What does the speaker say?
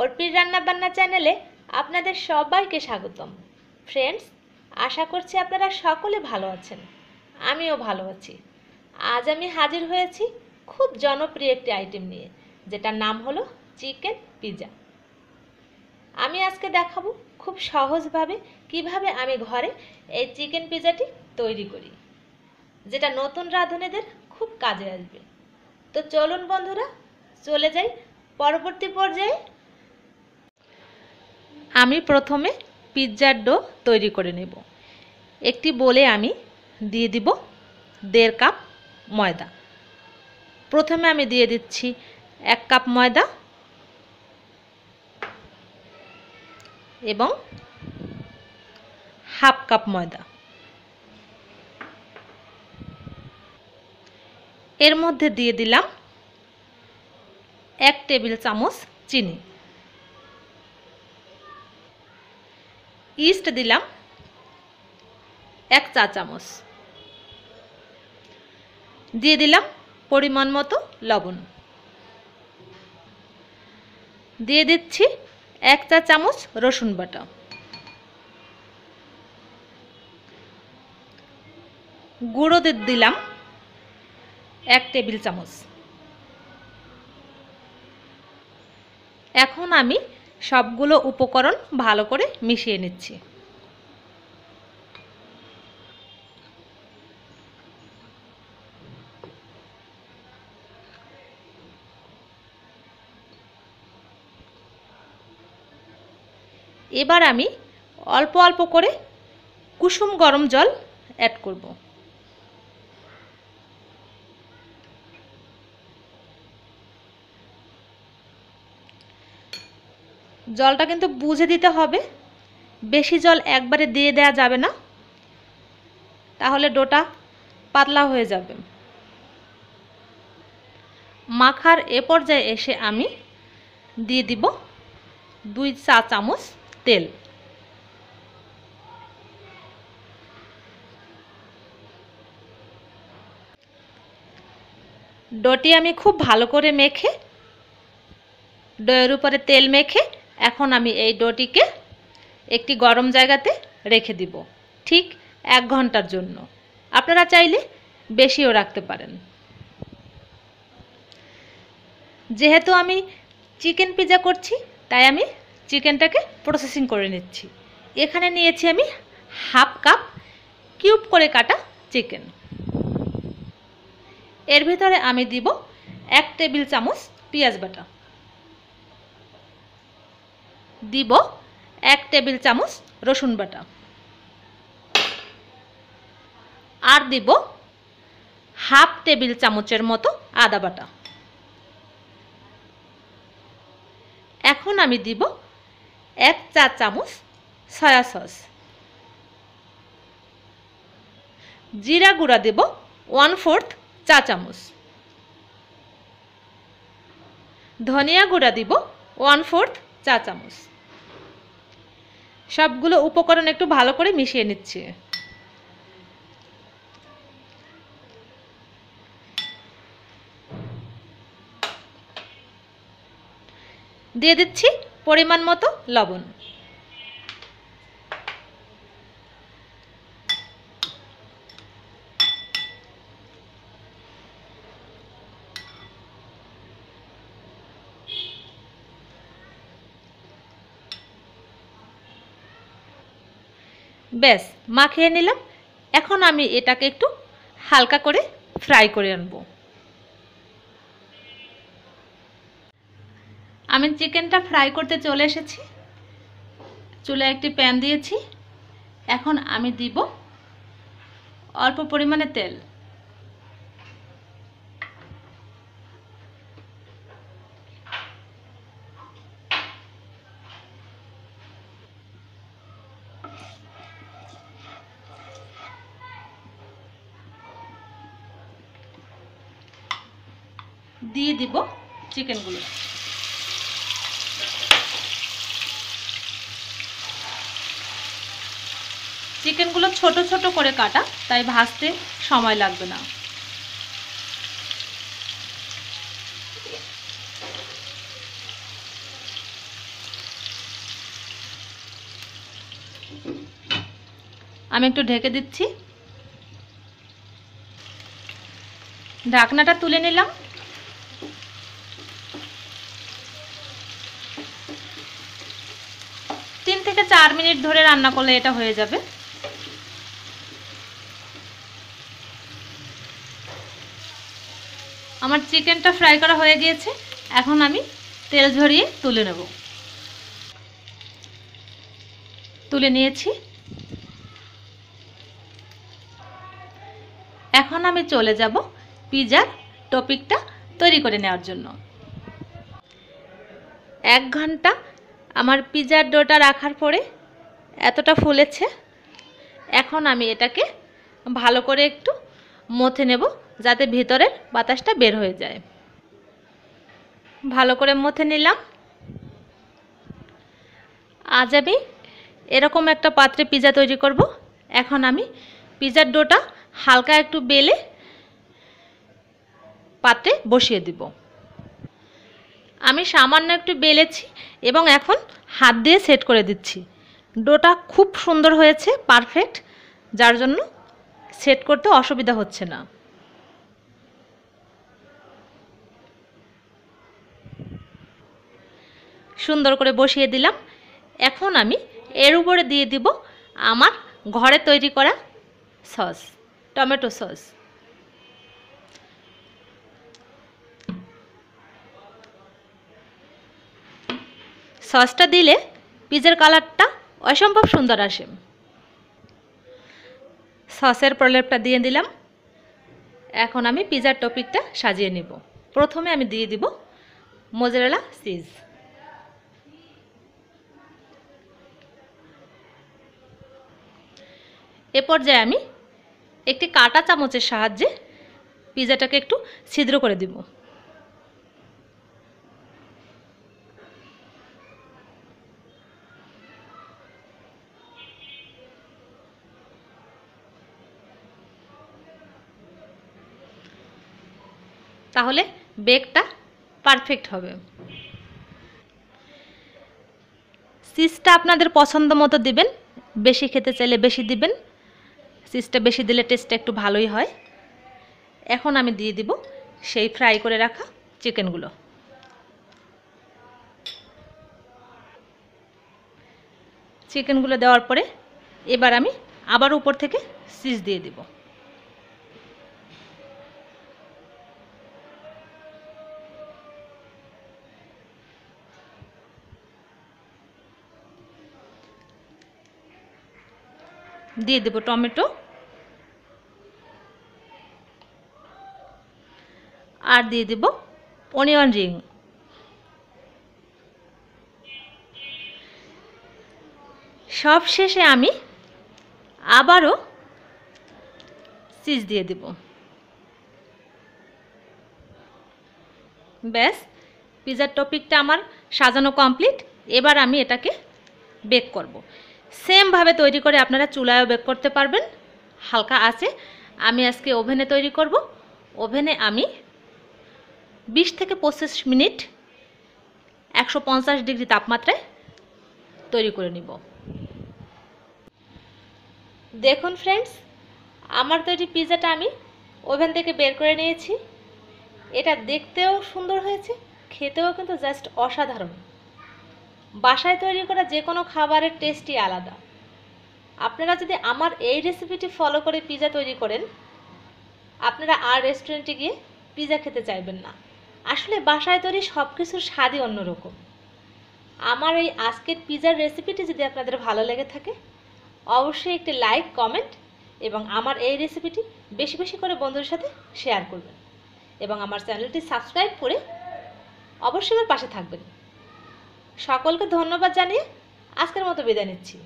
অর্পির রান্নাবান্না চ্যানেলে আপনাদের সবাইকে স্বাগতম। ফ্রেন্ডস আশা করছি আপনারা সকলে ভালো আছেন। আমিও ভালো আছি। আজ আমি হাজির হয়েছি খুব জনপ্রিয় একটি আইটেম নিয়ে, যেটার নাম হলো চিকেন পিৎজা আমি আজকে দেখাবো খুব সহজভাবে কীভাবে আমি ঘরে এই চিকেন পিৎজাটি তৈরি করি, যেটা নতুন রাঁধুনিদের খুব কাজে আসবে। তো চলুন বন্ধুরা, চলে যাই পরবর্তী পর্যায়ে আমি প্রথমে পিৎজার ডো তৈরি করে নেব। একটি বলে আমি দিয়ে দিব দেড় কাপ ময়দা। প্রথমে আমি দিয়ে দিচ্ছি এক কাপ ময়দা এবং হাফ কাপ ময়দা। এর মধ্যে দিয়ে দিলাম এক টেবিল চামচ চিনি। ইস্ট দিলাম এক চা চামচ। দিয়ে দিলাম পরিমাণ মতো লবণ। দিয়ে দিচ্ছি এক চা চামচ রসুন বাটা। গুঁড়ো দিলাম এক টেবিল চামচ। এখন আমি সবগুলো উপকরণ ভালো করে মিশিয়ে নিচ্ছি। এবার আমি অল্প অল্প করে কুসুম গরম জল অ্যাড করব। জলটা কিন্তু বুঝে দিতে হবে। বেশি জল একবারে দিয়ে দেওয়া যাবে না। তাহলে ডোটা পাতলা হয়ে যাবে। মাখার এ পর্যায়ে এসে আমি দিয়ে দিব দুই চা চামচ তেল। ডোটি আমি খুব ভালো করে মেখে, ডোয়ের উপরে তেল মেখে এখন আমি এই ডোটিকে একটি গরম জায়গাতে রেখে দিব, ঠিক এক ঘণ্টার জন্য। আপনারা চাইলে বেশিও রাখতে পারেন। যেহেতু আমি চিকেন পিজা করছি, তাই আমি চিকেনটাকে প্রসেসিং করে নিচ্ছি। এখানে নিয়েছি আমি হাফ কাপ কিউব করে কাটা চিকেন। এর ভিতরে আমি দিব এক টেবিল চামচ পেঁয়াজ বাটা। দিব এক টেবিল চামচ রসুন বাটা। আর দিব হাফ টেবিল চামচের মতো আদা বাটা। এখন আমি দিব এক চা চামচ সয়া সস। জিরা গুঁড়া দেব ওয়ান ফোর্থ চা চামচ। ধনিয়া গুঁড়া দিব ওয়ান ফোর্থ চা চামচ। সবগুলো উপকরণ একটু ভালো করে মিশিয়ে নিচ্ছি। দিয়ে দিচ্ছি পরিমাণ মতো লবণ। ব্যাস মাখিয়ে নিলাম। এখন আমি এটাকে একটু হালকা করে ফ্রাই করে আনব। আমি চিকেনটা ফ্রাই করতে চলে এসেছি। চুলে একটি প্যান দিয়েছি। এখন আমি দিব অল্প পরিমাণে তেল। দিয়ে দিব চিকেনগুলো। চিকেনগুলো ছোট ছোট করে কাটা, তাই ভাজতে সময় লাগবে না। আমি একটু ঢেকে দিচ্ছি। ঢাকনাটা তুলে নিলাম। চার মিনিট ধরে রান্না করলে এটা হয়ে যাবে। আমার চিকেনটা ফ্রাই করা হয়ে গিয়েছে। এখন আমি তেল ঝরিয়ে তুলে নেব। তুলে নিয়েছি। এখন আমি চলে যাব পিজার টপিকটা তৈরি করে নেওয়ার জন্য। এক ঘণ্টা আমার পিজার ডোটা রাখার পরে এতটা ফুলেছে, এখন আমি এটাকে ভালো করে একটু মথে নেব যাতে ভিতরের বাতাসটা বের হয়ে যায়। ভালো করে মথে নিলাম। আজ আমি এরকম একটা পাত্রে পিজা তৈরি করব। এখন আমি পিজার ডোটা হালকা একটু বেলে পাত্রে বসিয়ে দিব। আমি সামান্য একটু বেলেছি এবং এখন হাত দিয়ে সেট করে দিচ্ছি। ডোটা খুব সুন্দর হয়েছে পারফেক্ট যার জন্য সেট করতে অসুবিধা হচ্ছে না। সুন্দর করে বসিয়ে দিলাম। এখন আমি এর উপরে দিয়ে দিব আমার ঘরে তৈরি করা সস, টমেটো সস। সসটা দিলে পিজার কালারটা অসম্ভব সুন্দর আসে। সসের প্রলেপটা দিয়ে দিলাম। এখন আমি পিজার টপিকটা সাজিয়ে নিব। প্রথমে আমি দিয়ে দিব মোজারেলা চিজ। এ পর্যায়ে আমি একটি কাটা চামচের সাহায্যে পিজাটাকে একটু ছিদ্র করে দিব। তাহলে বেগটা পারফেক্ট হবে। চিজটা আপনাদের পছন্দ মতো দিবেন, বেশি খেতে চাইলে বেশি দিবেন চিজটা বেশি দিলে টেস্টটা একটু ভালোই হয়। এখন আমি দিয়ে দিব সেই ফ্রাই করে রাখা চিকেনগুলো চিকেনগুলো দেওয়ার পরে এবার আমি আবার উপর থেকে চিজ দিয়ে দিব। দিয়ে দেব টমেটো। আর দিয়ে দেব অনিয়ন রিং। সব শেষে আমি আবারও চিজ দিয়ে দেব। ব্যাস, পিজার টপিকটা আমার সাজানো কমপ্লিট। এবার আমি এটাকে বেক করব। সেমভাবে তৈরি করে আপনারা চুলায়ও বেক করতে পারবেন। হালকা আছে। আমি আজকে ওভেনে তৈরি করব। ওভেনে আমি বিশ থেকে পঁচিশ মিনিট একশো পঞ্চাশ ডিগ্রি তাপমাত্রায় তৈরি করে নিব। দেখুন ফ্রেন্ডস আমার তৈরি পিজাটা আমি ওভেন থেকে বের করে নিয়েছি। এটা দেখতেও সুন্দর হয়েছে, খেতেও কিন্তু জাস্ট অসাধারণ। বাসায় তৈরি করা যে কোনো খাবারের টেস্টই আলাদা। আপনারা যদি আমার এই রেসিপিটি ফলো করে পিজা তৈরি করেন, আপনারা আর রেস্টুরেন্টে গিয়ে পিজা খেতে চাইবেন না। আসলে বাসায় তৈরি সব কিছুর স্বাদই অন্যরকম। আমার এই আজকের পিজার রেসিপিটি যদি আপনাদের ভালো লেগে থাকে, অবশ্যই একটি লাইক কমেন্ট এবং আমার এই রেসিপিটি বেশি বেশি করে বন্ধুদের সাথে শেয়ার করবেন এবং আমার চ্যানেলটি সাবস্ক্রাইব করে অবশ্যই আমার পাশে থাকবেন। সকলকে ধন্যবাদ জানিয়ে আজকের মতো বিদায় নিচ্ছি।